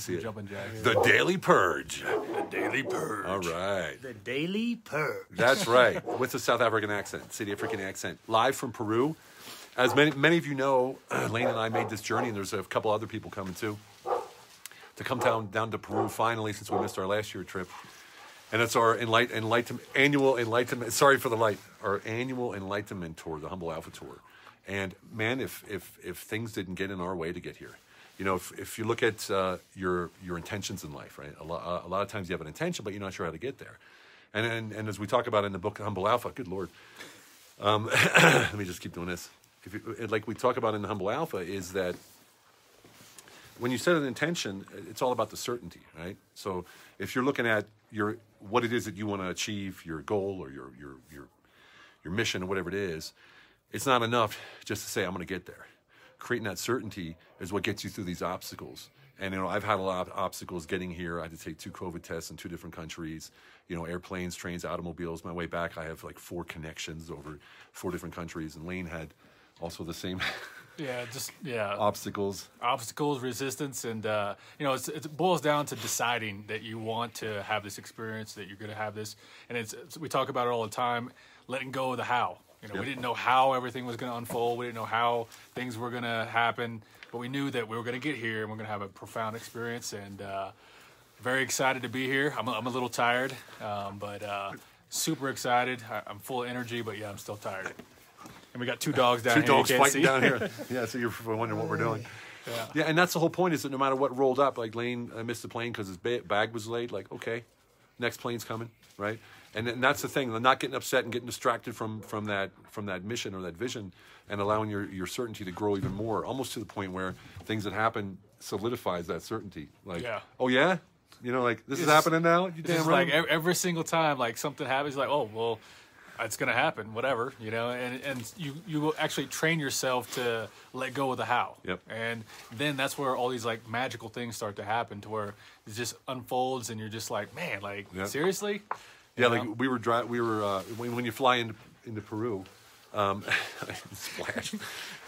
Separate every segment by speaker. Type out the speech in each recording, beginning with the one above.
Speaker 1: See it.
Speaker 2: Jumping jacks.
Speaker 1: The Daily Purge.
Speaker 2: The Daily Purge.
Speaker 1: All right.
Speaker 3: The Daily Purge.
Speaker 1: That's right. With a South African accent, City African accent. Live from Peru. As many many of you know, Lane and I made this journey, and there's a couple other people coming too, to come down down to Peru finally since we missed our last year trip. And it's our enlight, enlighten, annual enlightenment. Sorry for the light. Our annual enlightenment tour, the Humble Alpha tour. And man, if if if things didn't get in our way to get here, you know, if, if you look at uh, your your intentions in life, right? A, lo- a lot of times you have an intention, but you're not sure how to get there. And and, and as we talk about in the book Humble Alpha, good lord, um, let me just keep doing this. If you, like we talk about in the Humble Alpha, is that when you set an intention, it's all about the certainty, right? So if you're looking at your what it is that you want to achieve, your goal or your your your your mission or whatever it is, it's not enough just to say I'm going to get there. Creating that certainty is what gets you through these obstacles. And you know, I've had a lot of obstacles getting here. I had to take two COVID tests in two different countries. You know, airplanes, trains, automobiles. My way back, I have like four connections over four different countries. And Lane had also the same
Speaker 2: Yeah, just yeah.
Speaker 1: obstacles.
Speaker 2: obstacles, resistance, and uh, you know, it's, it boils down to deciding that you want to have this experience, that you're going to have this, and it's, it's we talk about it all the time, letting go of the how. You know,
Speaker 1: Yep.
Speaker 2: we didn't know how everything was going to unfold. We didn't know how things were going to happen, but we knew that we were going to get here and we're going to have a profound experience. And uh, very excited to be here. I'm, a- I'm a little tired, um, but uh, super excited. I, I'm full of energy, but yeah, I'm still tired. And we got two dogs down
Speaker 1: Two
Speaker 2: here.
Speaker 1: dogs fighting
Speaker 2: see.
Speaker 1: down here. Yeah, so you're wondering what we're doing.
Speaker 2: Yeah.
Speaker 1: Yeah, and that's the whole point is that no matter what rolled up, like Lane missed the plane because his ba- bag was late. Like, okay, next plane's coming, right? And, then that's the thing, not getting upset and getting distracted from from that from that mission or that vision, and allowing your your certainty to grow even more, almost to the point where things that happen solidifies that certainty. Like,
Speaker 2: Yeah.
Speaker 1: oh yeah, you know, like this is happening now. You
Speaker 2: It's
Speaker 1: damn right.
Speaker 2: like every, every single time, like something happens, like oh well, it's gonna happen, whatever, you know. And and you you will actually train yourself to let go of the how.
Speaker 1: Yep.
Speaker 2: And then that's where all these like magical things start to happen, to where it just unfolds, and you're just like, man, like
Speaker 1: Yep.
Speaker 2: seriously.
Speaker 1: Yeah,
Speaker 2: You
Speaker 1: like we were dri- we were uh, when, when you fly into into Peru, um, splash.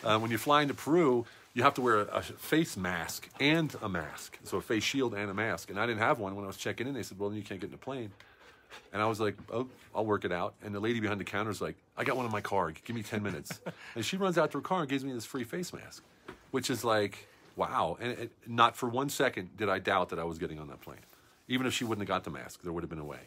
Speaker 1: Uh, when you fly into Peru, you have to wear a, a face mask and a mask, so a face shield and a mask. And I didn't have one when I was checking in. They said, "Well, then you can't get in the plane." And I was like, "Oh, I'll work it out." And the lady behind the counter is like, "I got one in my car. Give me ten minutes." and she runs out to her car and gives me this free face mask, which is like, wow. And it, not for one second did I doubt that I was getting on that plane. Even if she wouldn't have got the mask, there would have been a way.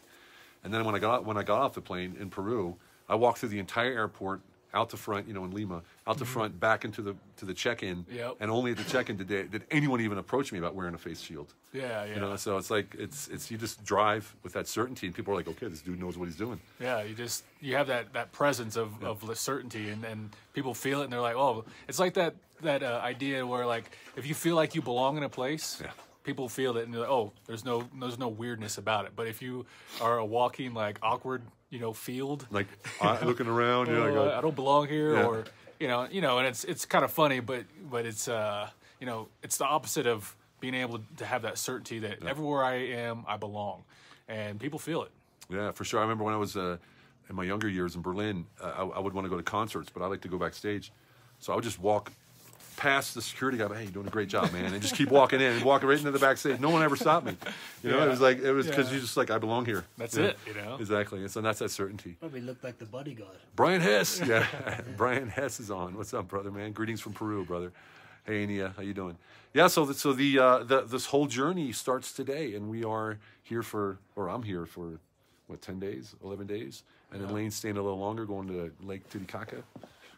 Speaker 1: And then when I got when I got off the plane in Peru, I walked through the entire airport, out the front, you know, in Lima, out the front, back into the to the check-in,
Speaker 2: Yep.
Speaker 1: and only at the check-in did they, did anyone even approach me about wearing a face shield.
Speaker 2: Yeah, yeah.
Speaker 1: You know, so it's like it's it's you just drive with that certainty, and people are like, okay, this dude knows what he's doing.
Speaker 2: Yeah, you just you have that that presence of of the certainty, and and people feel it, and they're like, oh, it's like that that uh, idea where like if you feel like you belong in a place.
Speaker 1: Yeah.
Speaker 2: People feel it, and they're like, "Oh, there's no, there's no weirdness about it." But if you are a walking like awkward, you know, field,
Speaker 1: Like I, looking around, you know, I
Speaker 2: oh, I don't belong here,
Speaker 1: Yeah.
Speaker 2: or you know, you know, and it's it's kind of funny, but but it's uh, you know, it's the opposite of being able to have that certainty that everywhere I am, I belong, and people feel it.
Speaker 1: Yeah, for sure. I remember when I was uh, in my younger years in Berlin, uh, I, I would want to go to concerts, but I like to go backstage. So I would just walk past the security guy, hey, you're doing a great job, man, and just keep walking in and walking right into the backstage. No one ever stopped me. You know, it was like it was because
Speaker 2: Yeah.
Speaker 1: you just like I belong here.
Speaker 2: That's
Speaker 1: Yeah.
Speaker 2: it, you know.
Speaker 1: Exactly. And so that's that certainty.
Speaker 3: Probably looked like the bodyguard.
Speaker 1: Brian Hess, yeah, Brian Hess is on. What's up, brother, man? Greetings from Peru, brother. Hey, Ania, how you doing? Yeah, so the, so the, uh, the this whole journey starts today, and we are here for, or I'm here for, what, ten days, eleven days, and then Lane's staying a little longer, going to Lake Titicaca.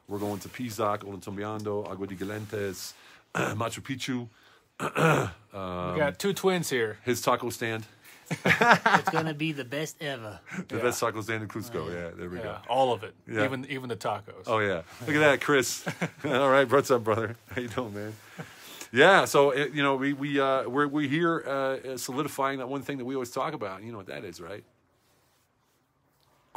Speaker 1: We're going to Pisac, Olantombiando, Agua de Galentes, Machu Picchu,
Speaker 2: we got two twins here.
Speaker 1: his taco stand,
Speaker 3: It's gonna be the best ever.
Speaker 1: the best taco stand in Cusco. Yeah, there we go.
Speaker 2: All of it,
Speaker 1: Yeah.
Speaker 2: even even the tacos.
Speaker 1: Oh yeah, look at that, Chris. All right, what's up, brother? How you doing, man? Yeah, so uh, you know we we uh, we're we're here uh, solidifying that one thing that we always talk about. You know what that is, right?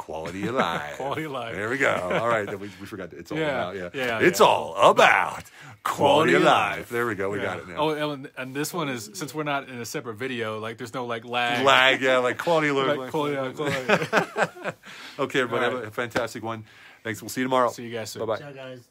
Speaker 1: Quality of life.
Speaker 2: Quality of life.
Speaker 1: There we go. All right, then we, we forgot. It's all
Speaker 2: Yeah,
Speaker 1: about yeah.
Speaker 2: yeah,
Speaker 1: It's
Speaker 2: yeah.
Speaker 1: all about quality,
Speaker 2: Quality
Speaker 1: of
Speaker 2: of
Speaker 1: life.
Speaker 2: life.
Speaker 1: There we go. We
Speaker 2: Yeah.
Speaker 1: got it now.
Speaker 2: Oh, and, and this one is since we're not in a separate video, like there's no like lag.
Speaker 1: Lag, yeah, like quality of life.
Speaker 2: Like, quality, uh, quality.
Speaker 1: Okay, everybody,
Speaker 2: All
Speaker 1: have a fantastic one. Thanks. We'll see you tomorrow.
Speaker 2: See you guys soon.
Speaker 1: Bye bye.
Speaker 3: Ciao, guys.